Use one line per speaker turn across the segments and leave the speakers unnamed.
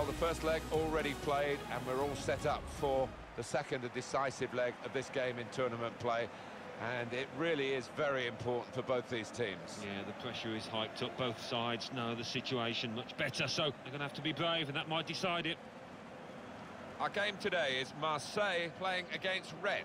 Well, the first leg already played, and we're all set up for the second and decisive leg of this game in tournament play. And it really is very important for both these teams.
Yeah, the pressure is hyped up. Both sides know the situation much better, so they're going to have to be brave, and that might decide it.
Our game today is Marseille playing against Rennes.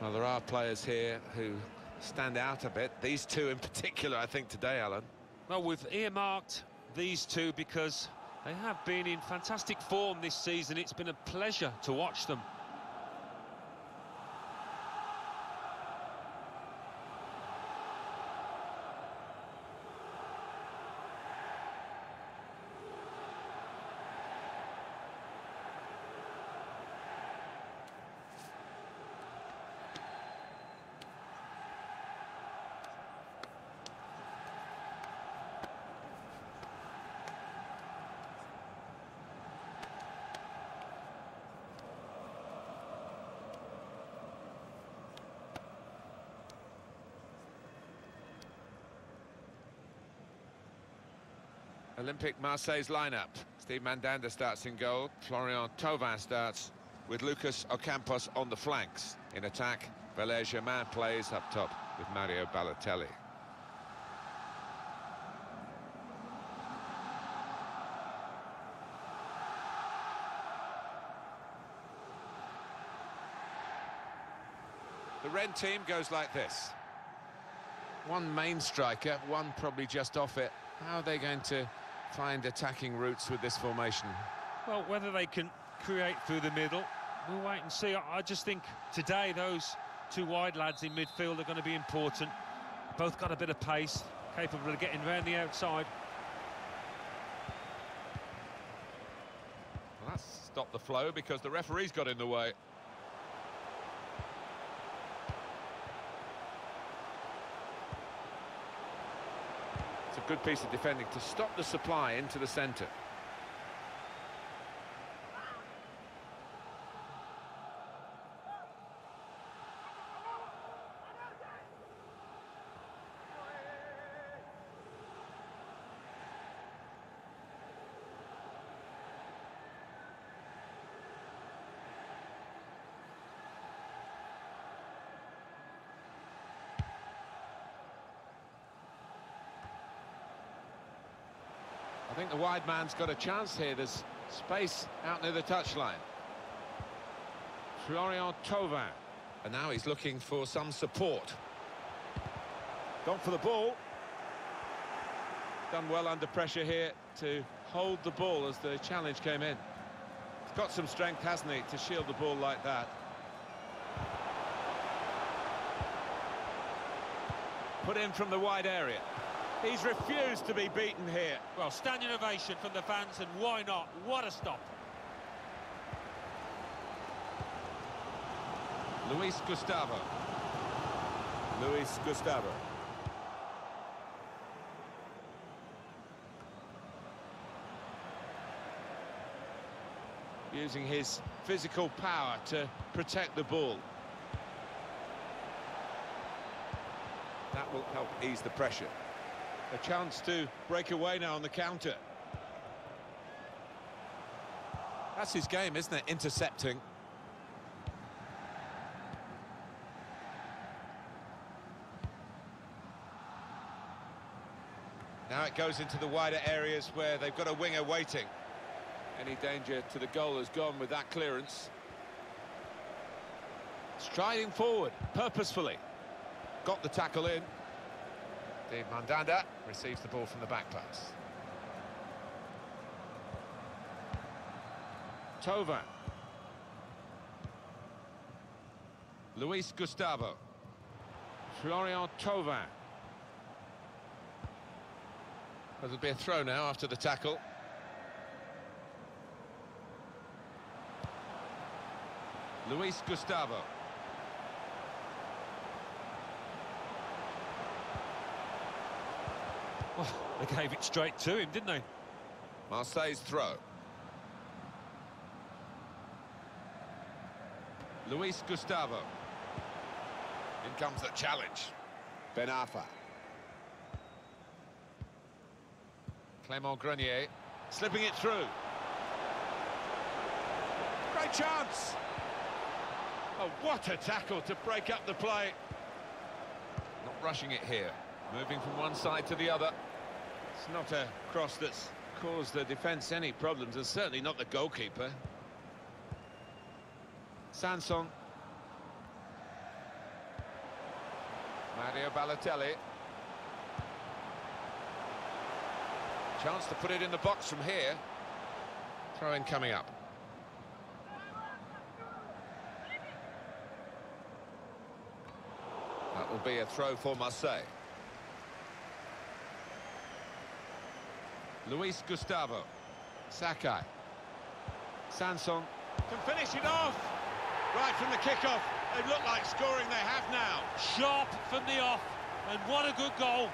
Well, there are players here who stand out a bit. These two in particular, I think, today, Alan.
Well, we've earmarked these two because they have been in fantastic form this season. It's been a pleasure to watch them.
Olympique Marseille's lineup. Steve Mandanda starts in goal. Florian Thauvin starts with Lucas Ocampos on the flanks. In attack, Valère Germain plays up top with Mario Balotelli. The red team goes like this. One main striker, one probably just off it. How are they going to find attacking routes with this formation?
Well, whether they can create through the middle, we'll wait and see. I just think today those two wide lads in midfield are going to be important. Both got a bit of pace, capable of getting round the outside.
Well, that's stopped the flow because the referee's got in the way. Good piece of defending to stop the supply into the centre. The wide man's got a chance here. There's space out near the touchline. Florian Thauvin. And now he's looking for some support. Gone for the ball. Done well under pressure here to hold the ball as the challenge came in. He's got some strength, hasn't he, to shield the ball like that. Put in from the wide area. He's refused to be beaten here.
Well, standing ovation from the fans, and why not? What a stop.
Luis Gustavo. Luis Gustavo. Using his physical power to protect the ball. That will help ease the pressure. A chance to break away now on the counter. That's his game, isn't it? Intercepting. Now it goes into the wider areas where they've got a winger waiting. Any danger to the goal has gone with that clearance. Striding forward, purposefully. Got the tackle in. Steve Mandanda receives the ball from the back pass. Thauvin. Luis Gustavo. Florian Thauvin. There'll be a throw now after the tackle. Luis Gustavo.
Well, they gave it straight to him, didn't they?
Marseille's throw. Luis Gustavo. In comes the challenge. Ben Arfa. Clément Grenier. Slipping it through. Great chance! Oh, what a tackle to break up the play. Not rushing it here. Moving from one side to the other. It's not a cross that's caused the defence any problems, and certainly not the goalkeeper. Sanson. Mario Balotelli. Chance to put it in the box from here. Throw in coming up. That will be a throw for Marseille. Luis Gustavo. Sakai. Sanson. Can finish it off. Right from the kickoff. They look like scoring they have now.
Sharp from the off, and what a good goal.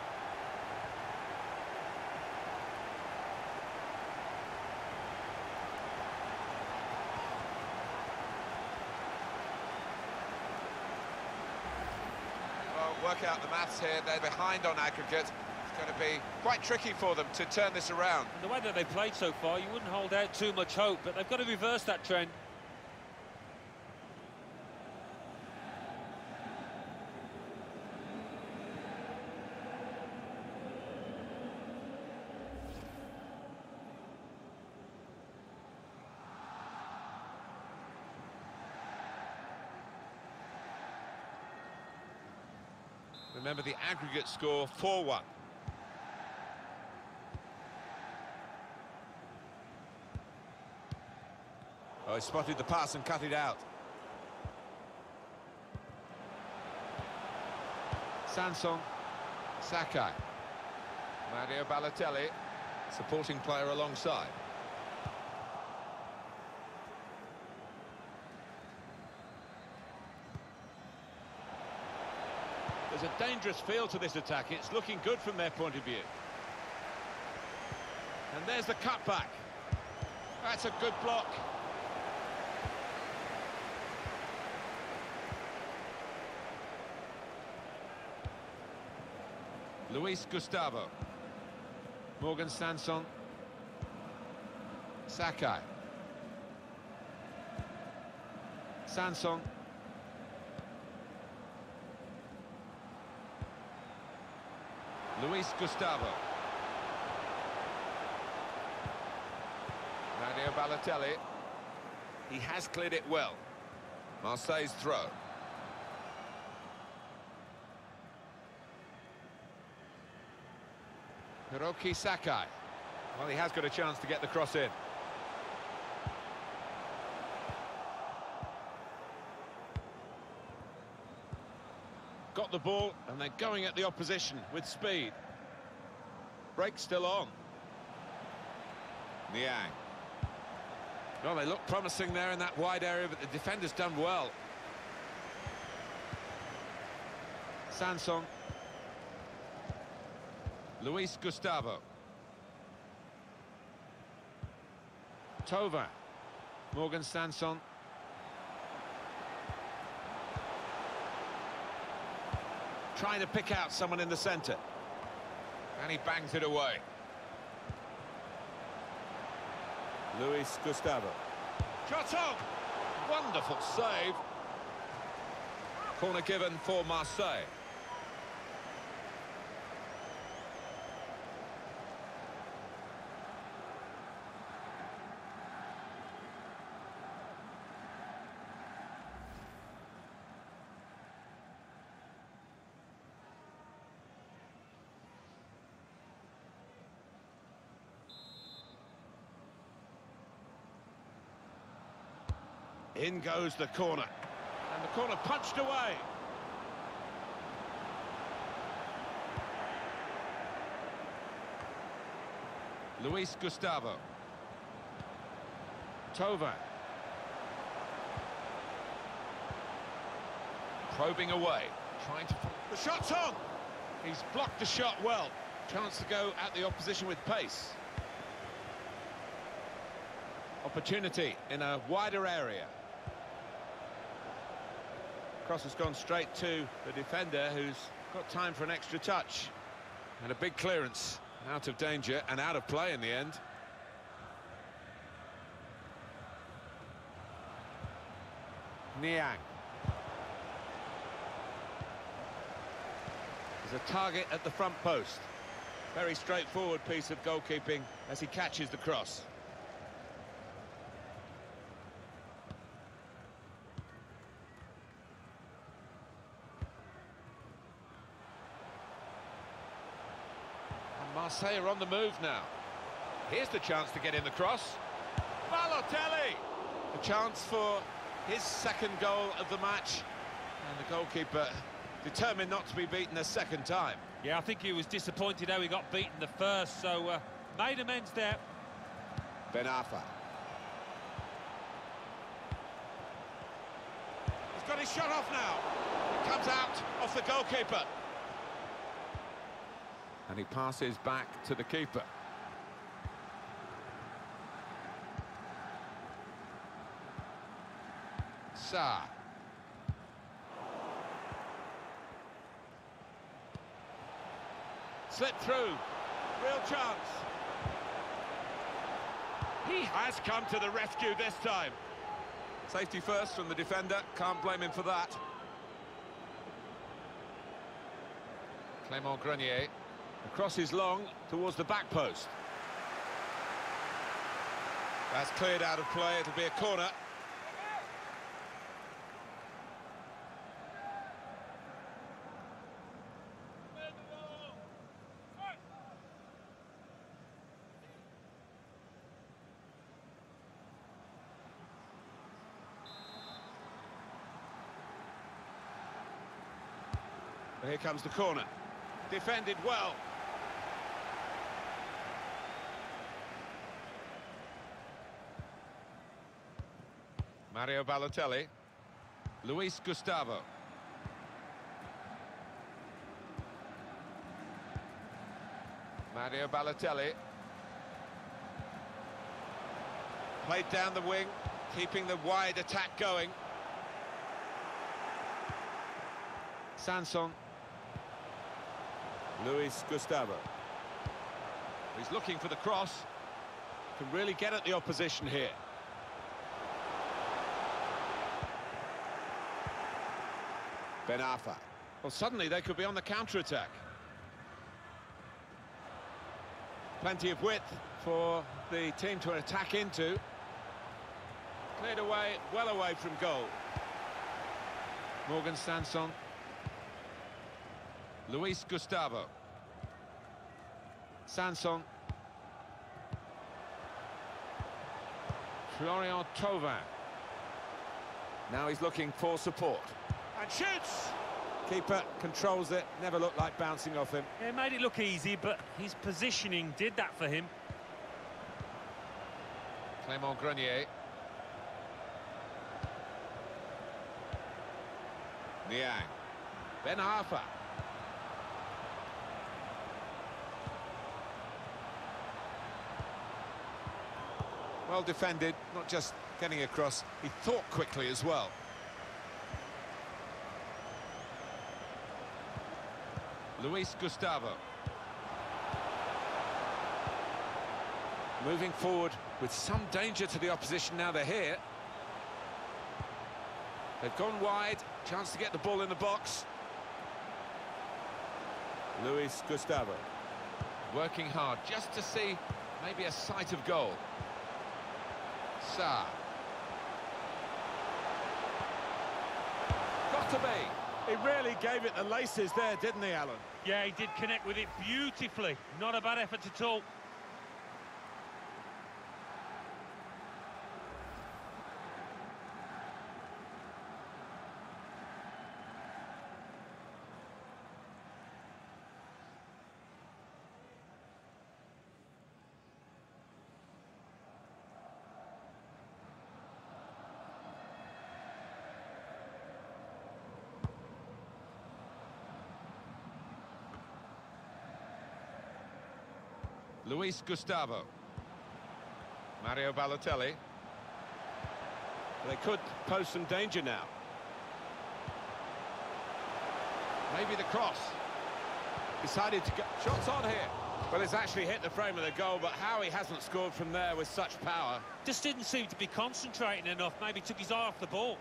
Well, work out the maths here. They're behind on aggregate. It's going to be quite tricky for them to turn this around.
And the way that they've played so far, you wouldn't hold out too much hope, but they've got to reverse that trend.
Remember the aggregate score 4-1. Oh, he spotted the pass and cut it out. Sanson, Sakai, Mario Balotelli, supporting player alongside. There's a dangerous feel to this attack. It's looking good from their point of view. And there's the cutback. That's a good block. Luis Gustavo. Morgan Sanson. Sakai. Sanson. Luis Gustavo. Mario Balotelli. He has cleared it well. Marseille's throw. Hiroki Sakai. Well, he has got a chance to get the cross in. Got the ball, and they're going at the opposition with speed. Break still on. Niang. Well, they look promising there in that wide area, but the defender's done well. Sanson. Luis Gustavo. Thauvin. Morgan Sanson. Trying to pick out someone in the centre. And he bangs it away. Luis Gustavo. Shot on! Wonderful save. Corner given for Marseille. In goes the corner. And the corner punched away. Luis Gustavo. Thauvin. Probing away. Trying to... The shot's on! He's blocked the shot well. Chance to go at the opposition with pace. Opportunity in a wider area. Cross has gone straight to the defender who's got time for an extra touch. And a big clearance out of danger and out of play in the end. Niang. There's a target at the front post. Very straightforward piece of goalkeeping as he catches the cross. And Marseille are on the move now. Here's the chance to get in the cross. Balotelli! A chance for his second goal of the match. And the goalkeeper determined not to be beaten a second time.
Yeah, I think he was disappointed how he got beaten the first, so uh, made amends there.
Ben Arfa. He's got his shot off now. It comes out off the goalkeeper. And he passes back to the keeper. Sarr. Slip through. Real chance. He has come to the rescue this time. Safety first from the defender. Can't blame him for that. Clément Grenier. The cross is long towards the back post. That's cleared out of play. It'll be a corner. Here comes the corner. Defended well. Mario Balotelli. Luis Gustavo. Mario Balotelli. Played down the wing, keeping the wide attack going. Sanson. Luis Gustavo. He's looking for the cross. Can really get at the opposition here. Ben Arfa. Well, suddenly they could be on the counter-attack. Plenty of width for the team to attack into. Cleared away, well away from goal. Morgan Sanson. Luis Gustavo. Sanson. Florian Thauvin. Now he's looking for support. And shoots! Keeper controls it, never looked like bouncing off him.
Yeah, it made it look easy, but his positioning did that for him.
Clément Grenier. Niang. Ben Arfa. Well defended, not just getting across, he thought quickly as well. Luis Gustavo. Moving forward with some danger to the opposition now they're here. They've gone wide, chance to get the ball in the box. Luis Gustavo. Working hard just to see maybe a sight of goal. Sarr. Got to be. He really gave it the laces there, didn't he, Alan?
Yeah, he did connect with it beautifully. Not a bad effort at all.
Luis Gustavo. Mario Balotelli. They could pose some danger now. Maybe the cross. Decided to get shots on here. Well, it's actually hit the frame of the goal, but how he hasn't scored from there with such power.
Just didn't seem to be concentrating enough. Maybe took his eye off the ball.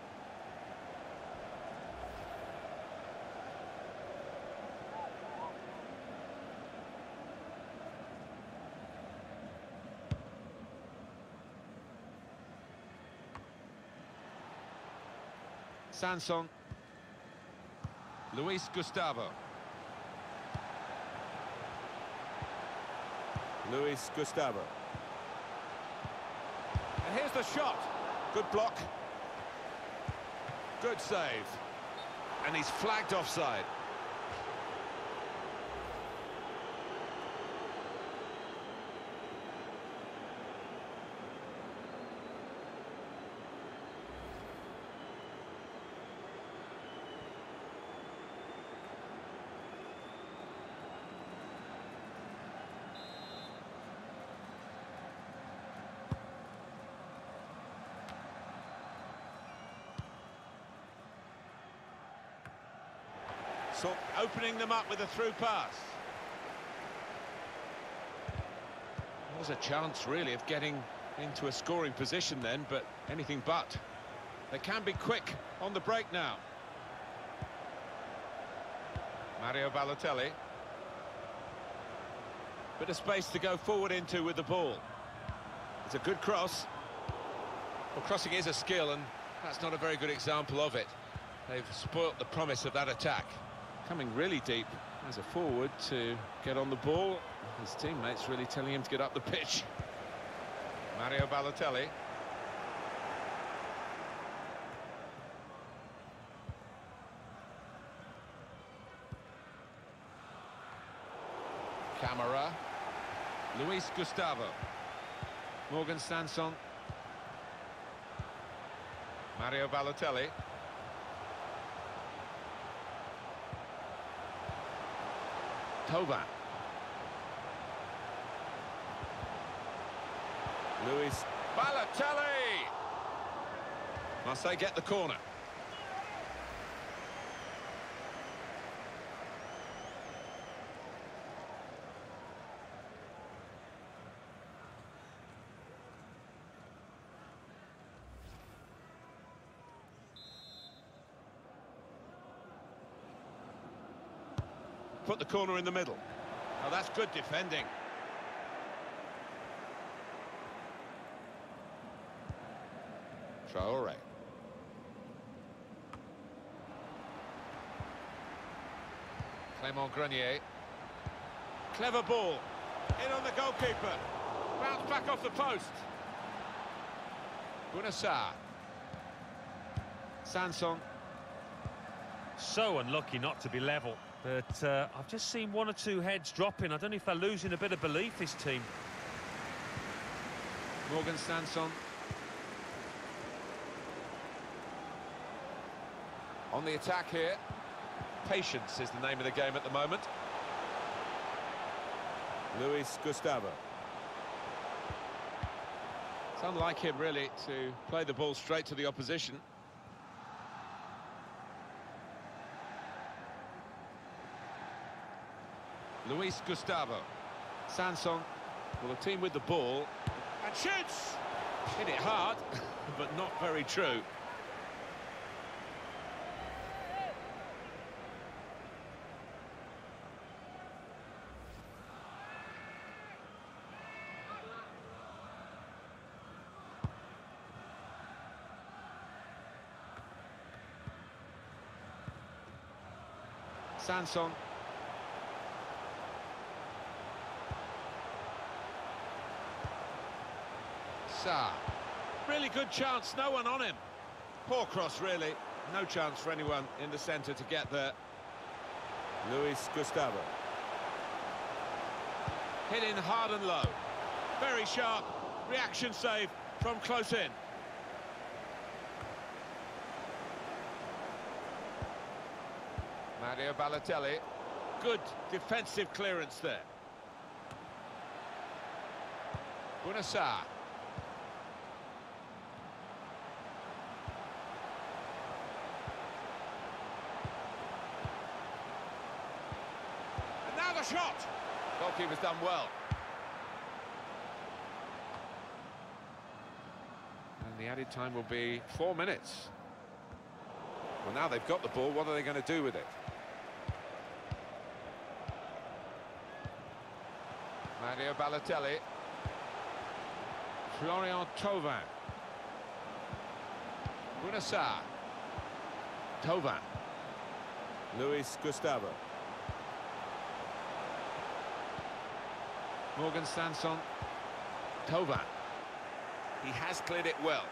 Sanson. Luis Gustavo.
Luis Gustavo.
And here's the shot. Good block. Good save. And he's flagged offside. Opening them up with a through pass. There Was a chance, really, of getting into a scoring position then, but anything but. They can be quick on the break now. Mario Balotelli. Bit of space to go forward into with the ball. It's a good cross. Well, crossing is a skill, and that's not a very good example of it. They've spoilt the promise of that attack. Coming really deep as a forward to get on the ball. His teammates really telling him to get up the pitch. Mario Balotelli. Camara. Luis Gustavo. Morgan Sanson. Mario Balotelli. Thauvin. Luis Balotelli! Marseille get the corner. Put the corner in the middle. Oh, that's good defending. Traore. Clément Grenier. Clever ball. In on the goalkeeper. Bounce back off the post. Bouna Sarr. Sanson.
So unlucky not to be level. But uh, I've just seen one or two heads dropping. I don't know if they're losing a bit of belief, this team.
Morgan Sanson. On the attack here. Patience is the name of the game at the moment.
Luis Gustavo.
It's unlike him, really, to play the ball straight to the opposition. Luis Gustavo. Sanson. Well, the team with the ball. And shoots! Hit it hard, but not very true. Sanson. Really good chance, no one on him. Poor cross, really. No chance for anyone in the centre to get there.
Luis Gustavo.
Hit in hard and low. Very sharp. Reaction save from close in. Mario Balotelli. Good defensive clearance there. Bouna Sarr. And now the shot. Goalkeeper's done well. And the added time will be four minutes. Well, now they've got the ball, what are they going to do with it? Mario Balotelli. Florian Thauvin. Bunassar. Thauvin.
Luis Gustavo.
Morgan Sanson. Thauvin. He has cleared it well.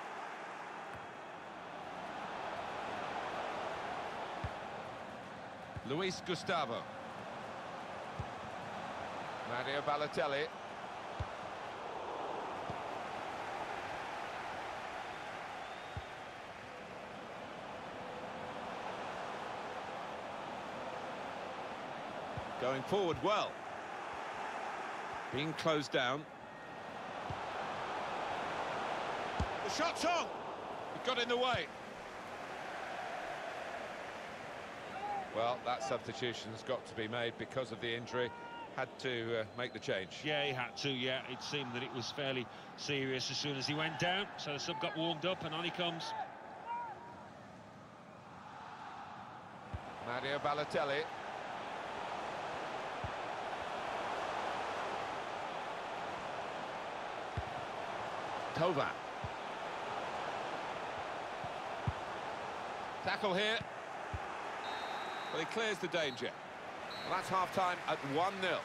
Luis Gustavo. Mario Balotelli. Going forward well. Being closed down. The shot's on! It got in the way. Well, that substitution's got to be made because of the injury. Had to uh, make the change.
Yeah, he had to, yeah. It seemed that it was fairly serious as soon as he went down. So the sub got warmed up and on he comes.
Mario Balotelli. Thauvin. Tackle here. Well, he clears the danger. Well, that's half-time at 1-0.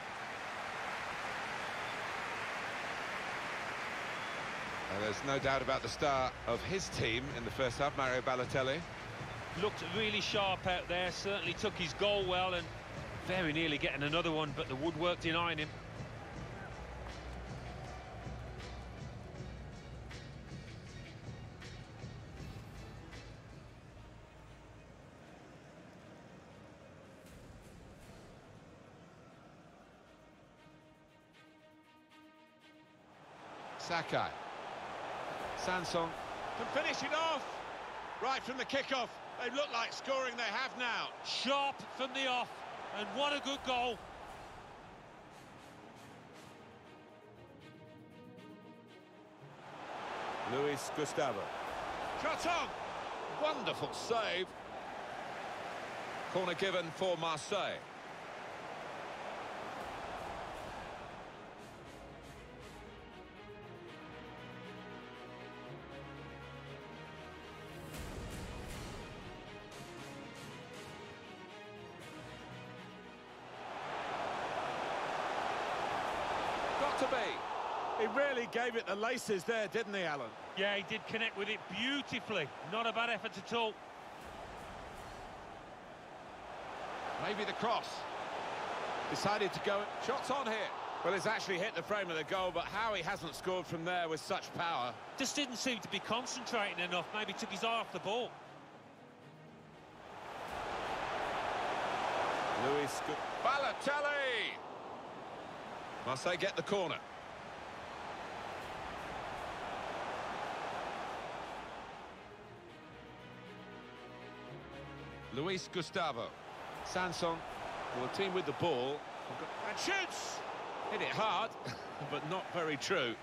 And there's no doubt about the star of his team in the first half, Mario Balotelli.
Looked really sharp out there, certainly took his goal well and very nearly getting another one, but the woodwork denying him.
Sakai. Sanson can finish it off. Right from the kickoff. They look like scoring they have now.
Sharp from the off, and what a good goal.
Luis Gustavo.
Shot on. Wonderful save. Corner given for Marseille.
Really gave it the laces there, didn't he, Alan?
Yeah, he did connect with it beautifully. Not a bad effort at all.
Maybe the cross. Decided to go. Shots on here.
Well, it's actually hit the frame of the goal, but how he hasn't scored from there with such power.
Just didn't seem to be concentrating enough. Maybe took his eye off the ball.
Luis
Balotelli! Marseille get the corner. Luis Gustavo. Sanson.
The team with the ball. And shoots! Hit it hard, but not very true.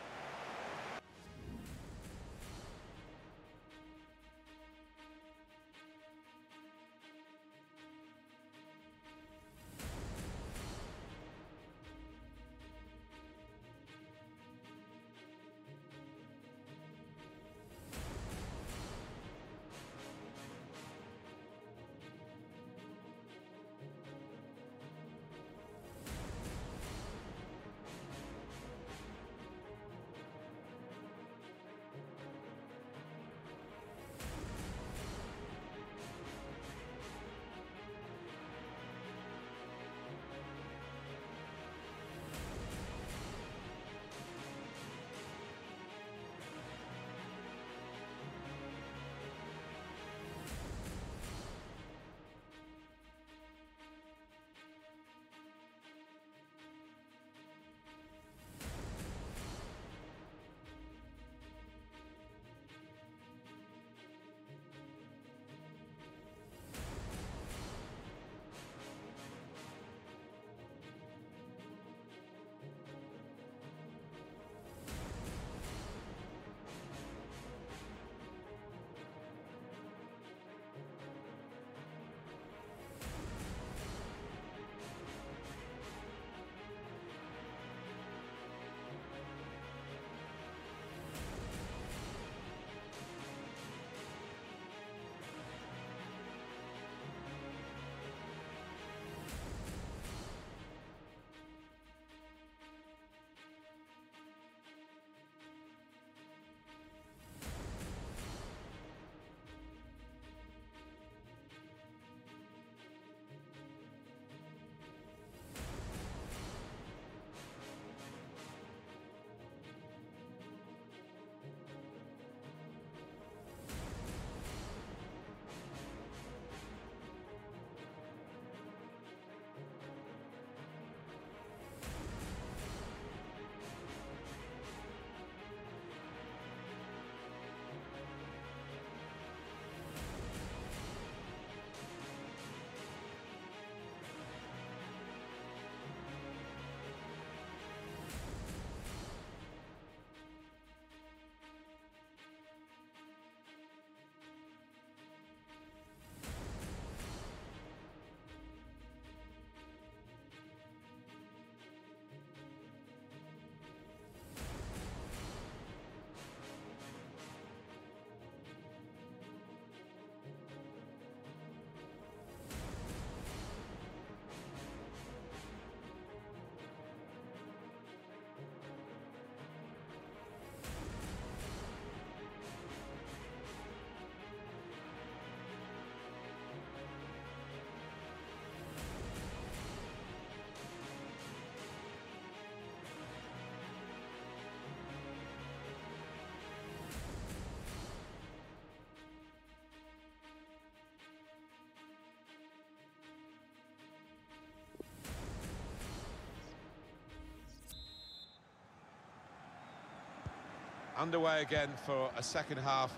Underway again for a second half.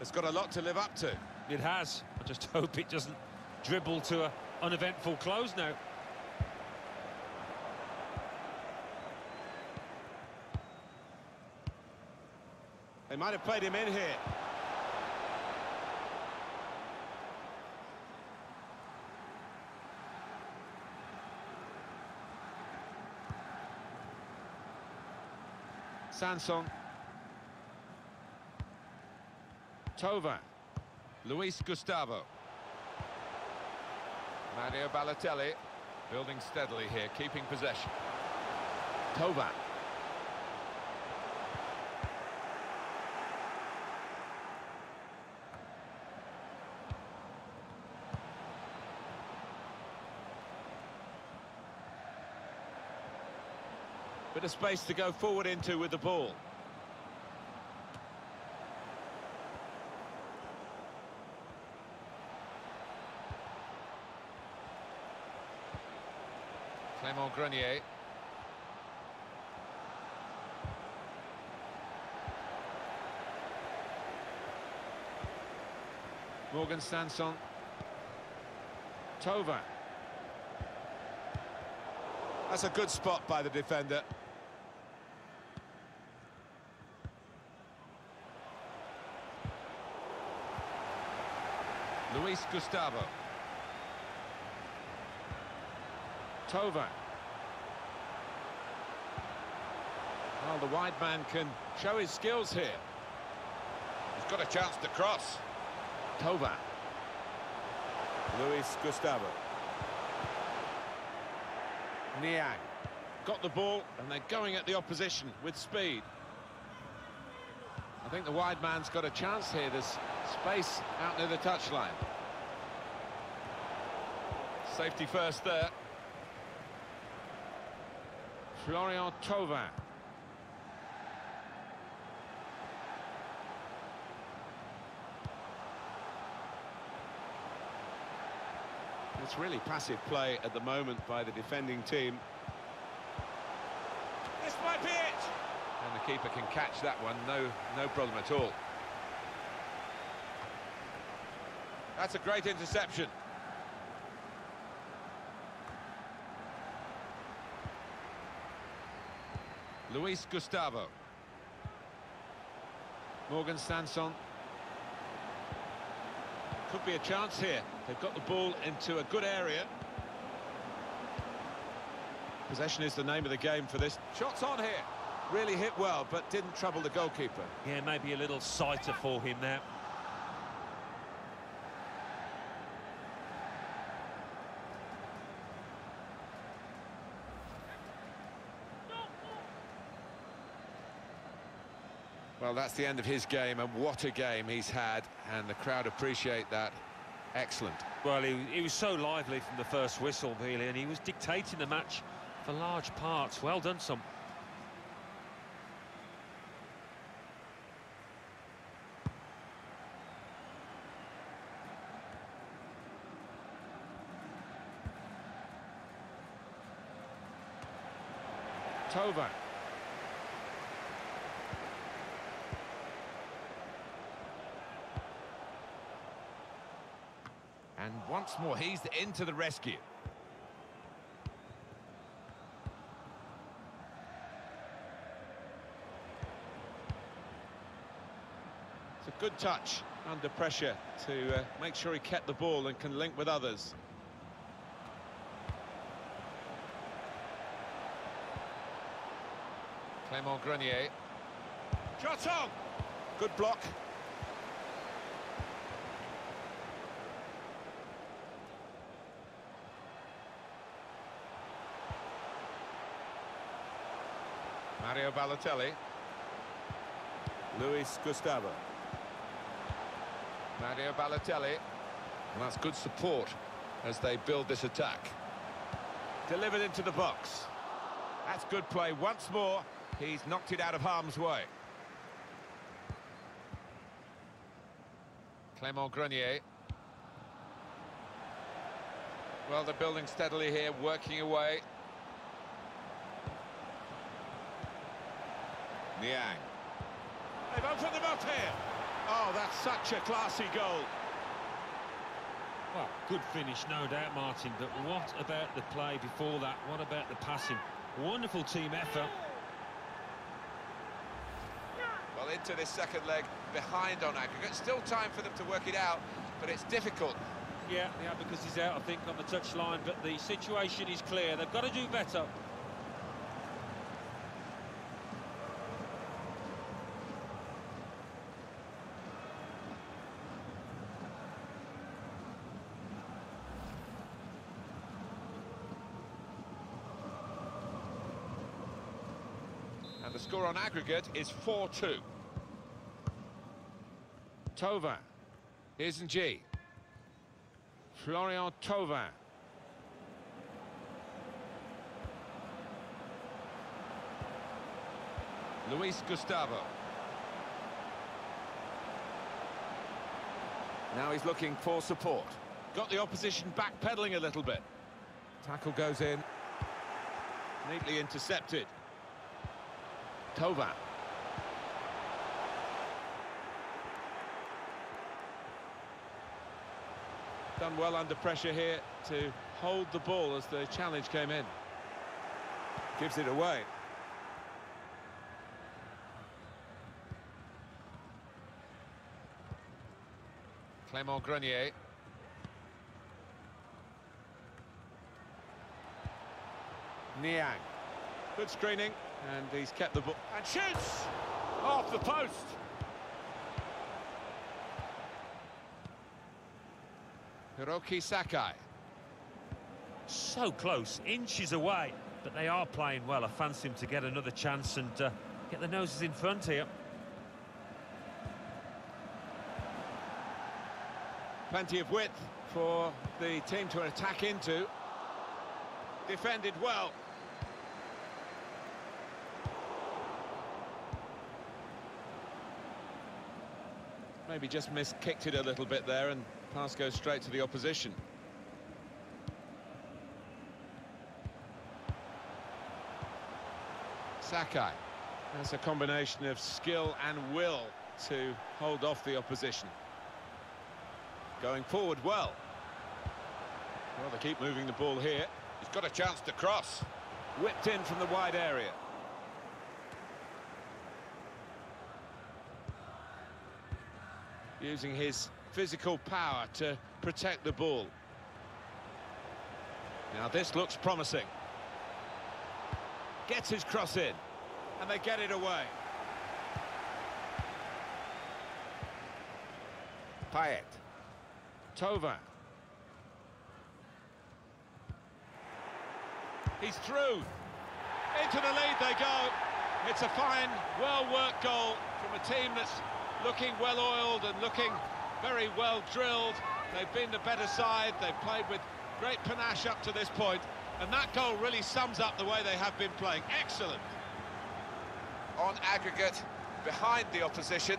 It's got a lot to live up to.
It has. I just hope it doesn't dribble to an uneventful close now.
They might have played him in here.
Sanson. Thauvin. Luis Gustavo. Mario Balotelli building steadily here, keeping possession. Thauvin.
Bit of space to go forward into with the ball.
Grenier. Morgan Sanson. Thauvin.
That's a good spot by the defender.
Luis Gustavo. Thauvin. Well, the wide man can show his skills here. He's got a chance to cross. Thauvin.
Luis Gustavo.
Niang.
Got the ball, and they're going at the opposition with speed.
I think the wide man's got a chance here. There's space out near the touchline. Safety first there. Florian Thauvin.
It's really passive play at the moment by the defending team. This might be it!
And the keeper can catch that one, no, no problem at all. That's a great interception. Luis Gustavo. Morgan Sanson.
Could be a chance here. They've got the ball into a good area. Possession is the name of the game for this. Shots on here. Really hit well, but didn't trouble the goalkeeper.
Yeah, maybe a little sighter for him there.
Well, that's the end of his game, and what a game he's had, and the crowd appreciate that. Excellent.
Well, he, he was so lively from the first whistle, really, and he was dictating the match for large parts. Well done, son.
Thauvin. And once more, he's into the rescue.
It's a good touch under pressure to uh, make sure he kept the ball and can link with others.
Clément Grenier.
Shot on! Good block.
Mario Balotelli.
Luis Gustavo.
Mario Balotelli. And that's good support as they build this attack.
Delivered into the box. That's good play. Once more, he's knocked it out of harm's way.
Clément Grenier. Well, they're building steadily here, working away.
Niang.
They've opened them up here. Oh, that's such a classy goal.
Well, good finish, no doubt, Martin, but what about the play before that? What about the passing? Wonderful team effort.
Well, into this second leg, behind on aggregate. Still time for them to work it out, but it's difficult.
Yeah, yeah, because he's out, I think, on the touchline, but the situation is clear. They've got to do better.
Score on aggregate is 4-2. Thauvin. Here's G. Florian Thauvin. Luis Gustavo.
Now he's looking for support. Got the opposition backpedaling a little bit. Tackle goes in. Neatly intercepted. Thauvin. Done well under pressure here to hold the ball as the challenge came in. Gives it away.
Clément Grenier.
Niang. Good screening, and he's kept the ball. And shoots! Off the post!
Hiroki Sakai.
So close, inches away, but they are playing well. I fancy him to get another chance and uh, get the noses in front here.
Plenty of width for the team to attack into. Defended well. Maybe just miskicked it a little bit there and pass goes straight to the opposition.
Sakai.
That's a combination of skill and will to hold off the opposition. Going forward well. Well, they keep moving the ball here.
He's got a chance to cross.
Whipped in from the wide area. Using his physical power to protect the ball. Now this looks promising. Gets his cross in. And they get it away.
Payet. Thauvin.
He's through. Into the lead they go. It's a fine, well-worked goal from a team that's looking well-oiled and looking very well drilled. They've been the better side. They've played with great panache up to this point, and that goal really sums up the way they have been playing. Excellent.
On aggregate, behind the opposition.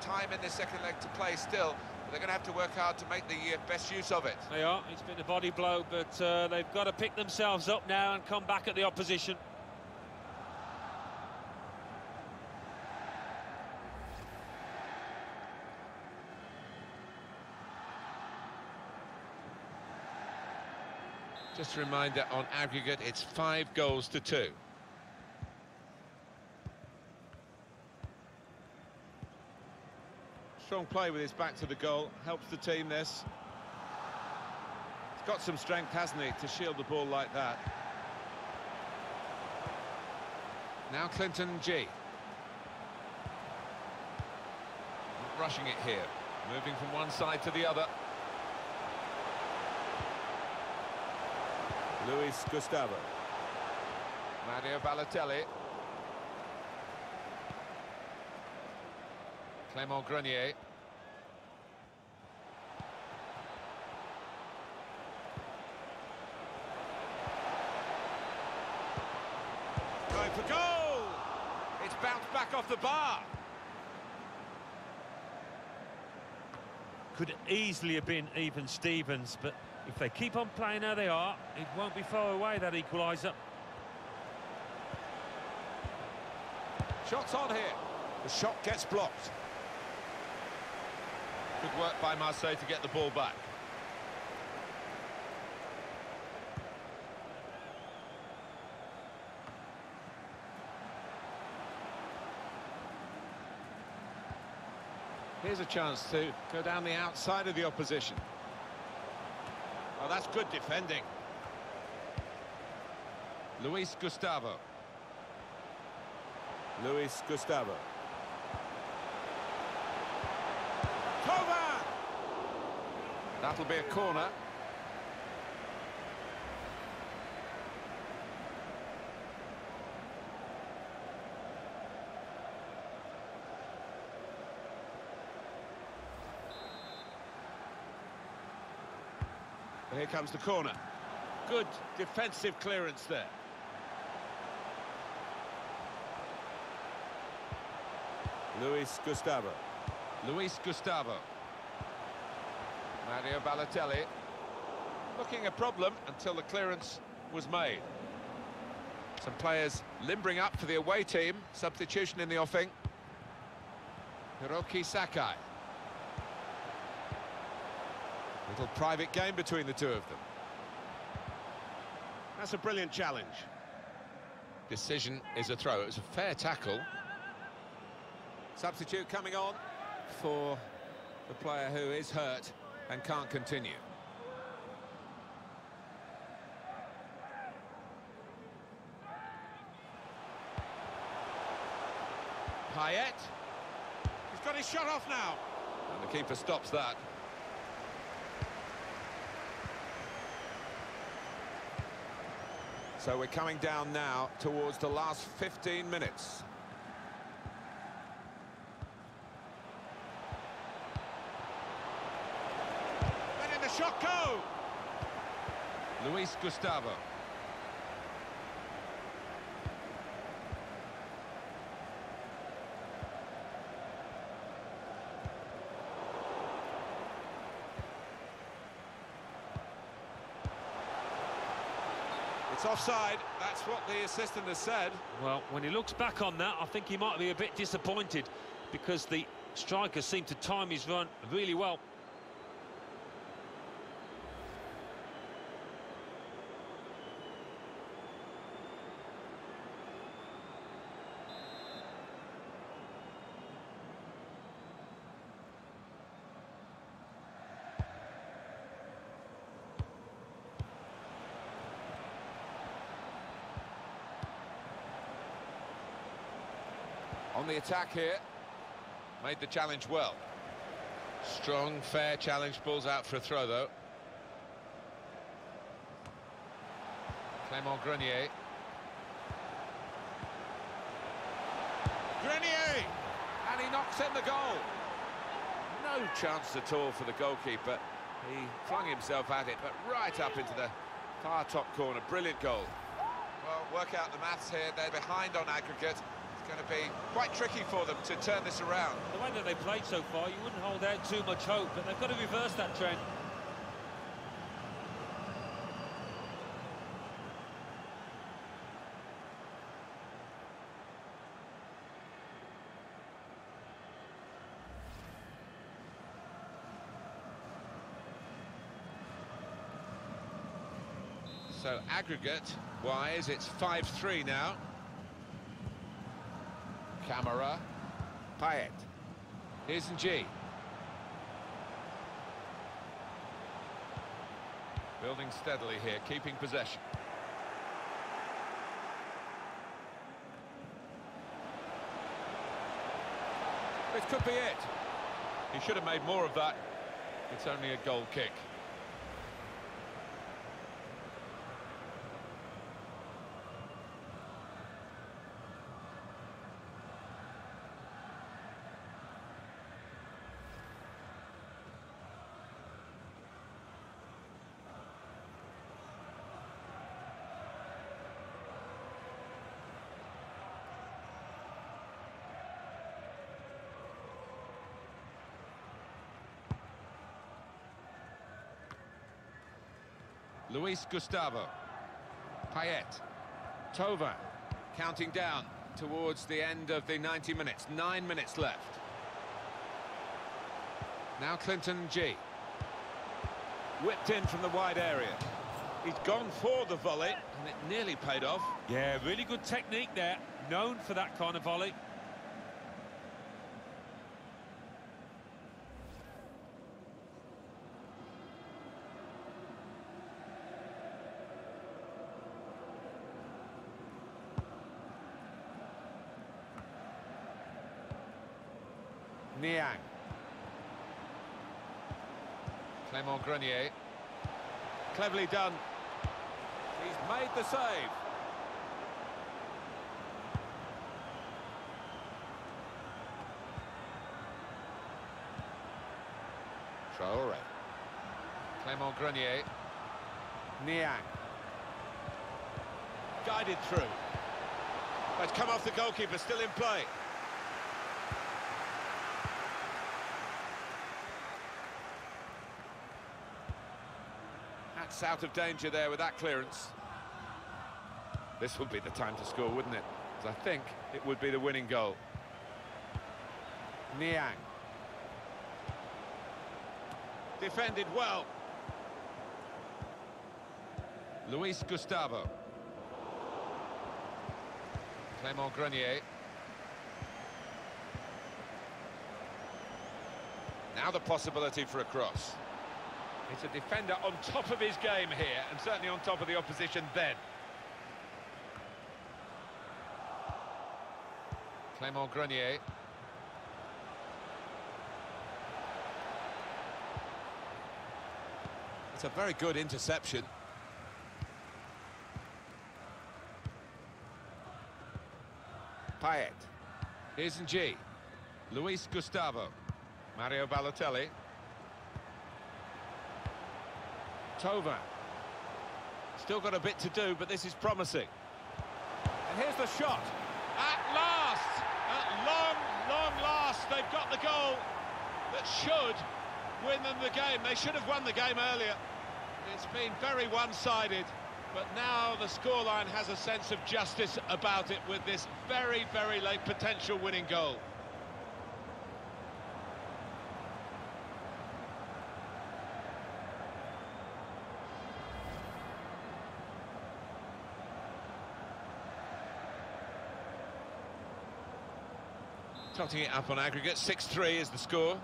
Time in the second leg to play still. But they're going to have to work hard to make the uh, best use of it.
They are. It's been a body blow, but uh, they've got to pick themselves up now and come back at the opposition.
Just a reminder, on aggregate, it's five goals to two.
Strong play with his back to the goal. Helps the team this. He's got some strength, hasn't he, to shield the ball like that.
Now Clinton N'Jie. Not rushing it here. Moving from one side to the other.
Luis Gustavo.
Mario Balotelli. Clément Grenier.
Going for goal! It's bounced back off the bar.
Could easily have been even Stevens, but if they keep on playing how they are, it won't be far away, that equaliser.
Shots on here. The shot gets blocked. Good work by Marseille to get the ball back. Here's a chance to go down the outside of the opposition. Oh, that's good defending. Luis Gustavo. Luis Gustavo. Kovac! That'll be a corner. Here comes the corner. Good defensive clearance there. Luis Gustavo. Luis Gustavo. Mario Balotelli. Looking a problem until the clearance was made. Some players limbering up for the away team. Substitution in the offing. Hiroki Sakai. Little private game between the two of them. That's a brilliant challenge. Decision is a throw. It was a fair tackle. Substitute coming on for the player who is hurt and can't continue. Payet. He's got his shot off now. And the keeper stops that. So we're coming down now towards the last 15 minutes. Letting the shot go! Luis Gustavo. Offside, that's what the assistant has said.
Well, when he looks back on that, I think he might be a bit disappointed because the striker seemed to time his run really well.
On the attack here. Made the challenge well. Strong, fair challenge. Balls out for a throw, though. Clement Grenier. Grenier! And he knocks in the goal. No chance at all for the goalkeeper. He flung himself at it, but right up into the far top corner. Brilliant goal. Well, work out the maths here. They're behind on aggregate. Going to be quite tricky for them to turn this around.
The way that they played so far, you wouldn't hold out too much hope, but they've got to reverse that trend.
So aggregate-wise, it's 5-3 now. Kamara. Payet. Here's G. Building steadily here, keeping possession. This could be it. He should have made more of that. It's only a goal kick. Luis Gustavo. Payet. Thauvin. Counting down. towards the end of the 90 minutes. Nine minutes left. Now Clinton N'Jie.
Whipped in from the wide area. He's gone for the volley, and it nearly paid off.
Yeah, really good technique there. Known for that kind of volley.
Niang. Clement Grenier.
Cleverly done. He's made the save.
Traore. Clement Grenier. Niang.
Guided through. It's come off the goalkeeper, still in play.
Out of danger there with that clearance. This would be the time to score, wouldn't it? Because I think it would be the winning goal. Niang.
Defended well.
Luis Gustavo. Clement Grenier. Now the possibility for a cross.
It's a defender on top of his game here, and certainly on top of the opposition then.
Clement Grenier. It's a very good interception. Payet. Here's G. Luis Gustavo. Mario Balotelli. Thauvin.
Still got a bit to do, but this is promising. And here's the shot. At last, at long, long last, they've got the goal that should win them the game. They should have won the game earlier. It's been very one-sided, but now the scoreline has a sense of justice about it with this very, very late potential winning goal.
Totting it up on aggregate. 6-3 is the score.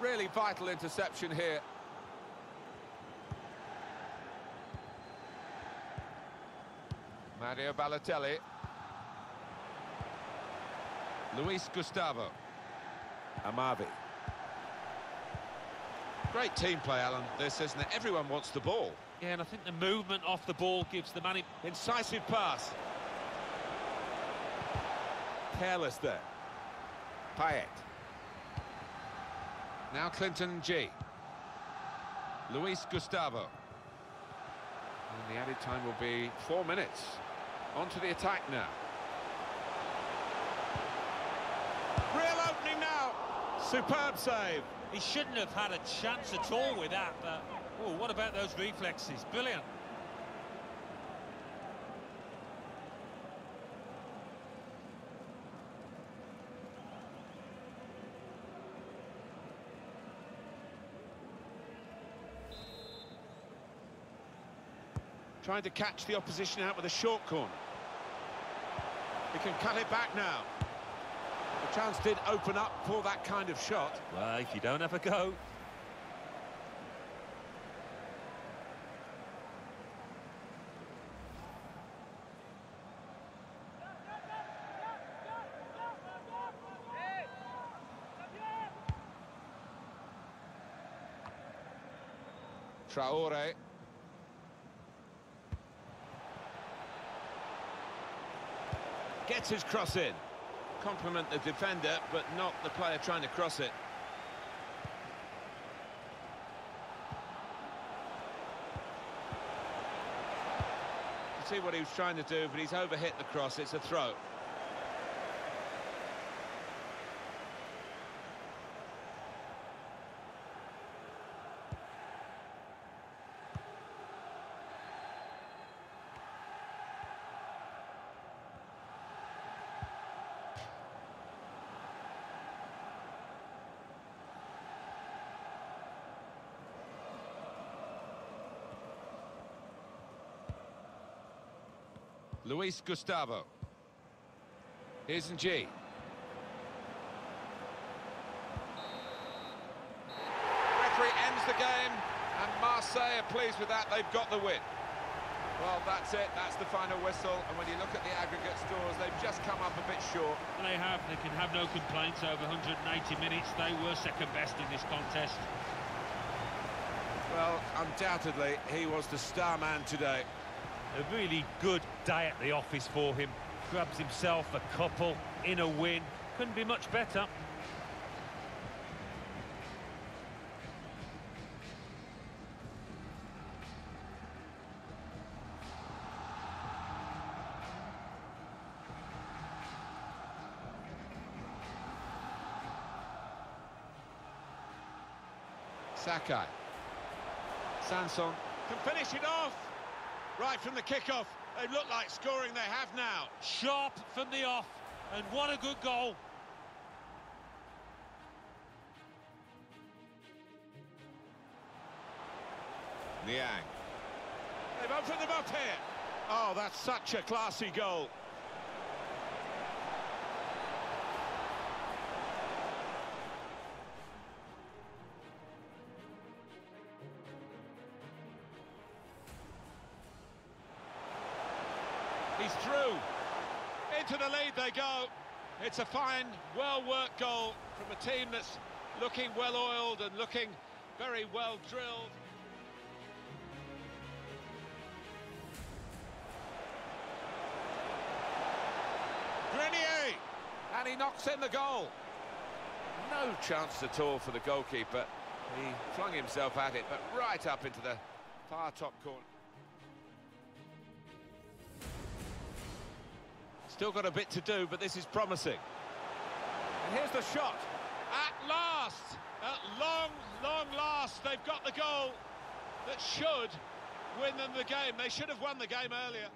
Really vital interception here. Mario Balotelli. Luis Gustavo. Amavi. Great team play, Alan, this, isn't it? Everyone wants the ball.
Yeah, and I think the movement off the ball gives the man...
Incisive pass.
Careless there. Payet. Now Clinton N'Jie. Luis Gustavo. And the added time will be four minutes. On to the attack now.
Real opening now. Superb save.
He shouldn't have had a chance at all with that, but... Oh, what about those reflexes? Brilliant.
Trying to catch the opposition out with a short corner. He can cut it back now. Chance did open up for that kind of shot.
Well, if you don't have a go...
Traore.
Gets his cross in. Compliment the defender, but not the player trying to cross it. You see what he was trying to do, but he's overhit the cross. It's a throw.
Luis Gustavo. Here's G. Referee ends the game, and Marseille are pleased with that. They've got the win. Well, that's it. That's the final whistle. And when you look at the aggregate scores, they've just come up a bit short.
They have. They can have no complaints over 180 minutes. They were second best in this contest.
Well, undoubtedly, he was the star man today.
A really good day at the office for him. Grabs himself a couple in a win. Couldn't be much better.
Sakai. Sanson.
Can finish it off. Right from the kickoff. They look like scoring they have now.
Sharp from the off. And what a good goal.
Niang.
They've opened them up here. Oh, that's such a classy goal. Into the lead they go. It's a fine, well-worked goal from a team that's looking well-oiled and looking very well drilled. Grenier!
And he knocks in the goal. No chance at all for the goalkeeper. He flung himself at it, but right up into the far top corner.
Still got a bit to do, but this is promising. And here's the shot. At last, at long, long last, they've got the goal that should win them the game. They should have won the game earlier.